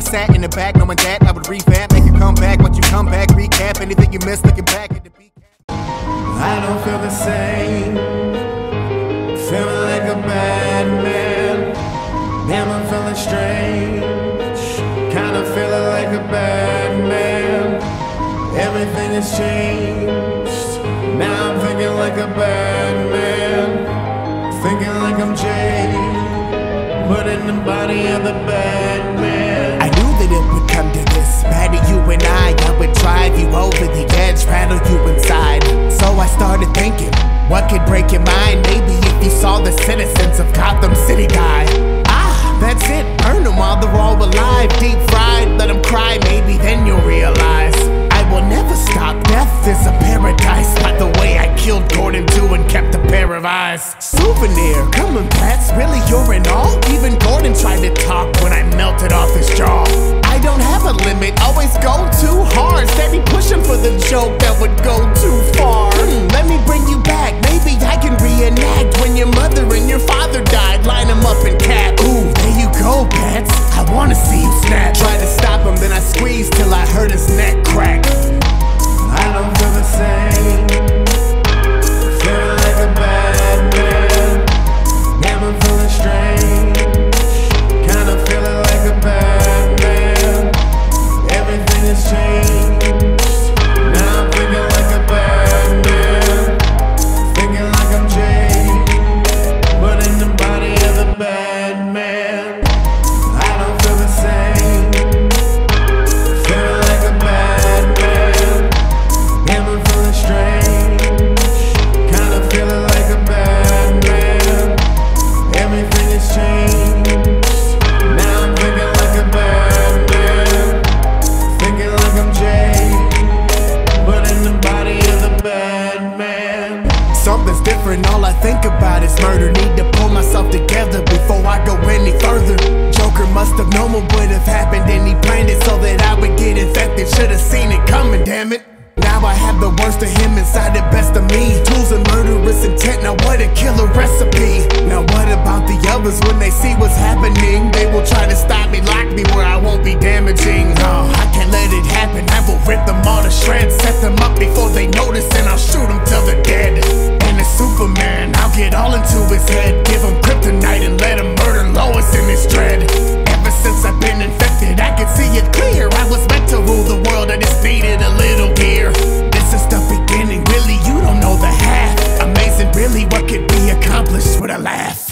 sat in the back, knowing that I would revamp, make a comeback. Once you come back, recap anything you missed, looking back at the beat. I don't feel the same. Feeling like a bad man. Damn, I'm feeling strange. Kinda feeling like a bad man. Everything has changed. Now I'm thinking like a bad mind? Maybe if you saw the citizens of Gotham City guy. Ah, that's it, burn them while they're all alive. Deep fried, let them cry, maybe then you'll realize. I will never stop, death is a paradise. By the way, I killed Gordon too and kept a pair of eyes. Souvenir, come on, Pats, really you're in all? Even Gordon tried to talk when I melted off his jaw. I don't have a limit, always go different, all I think about is murder. Need to pull myself together before I go any further. Joker must have known what would have happened, and he planned it so that I would get infected. Should have seen it coming, damn it. Now I have the worst of him inside the best of me. Tools of murderous intent, now what a killer recipe. Now what about the others when they see what's happening? his head Give him kryptonite and let him murder Lois in his dread. Ever since I've been infected, I can see it clear. I was meant to rule the world, I just needed a little gear. This is the beginning, really, you don't know the half. Amazing, really, what could be accomplished with a laugh.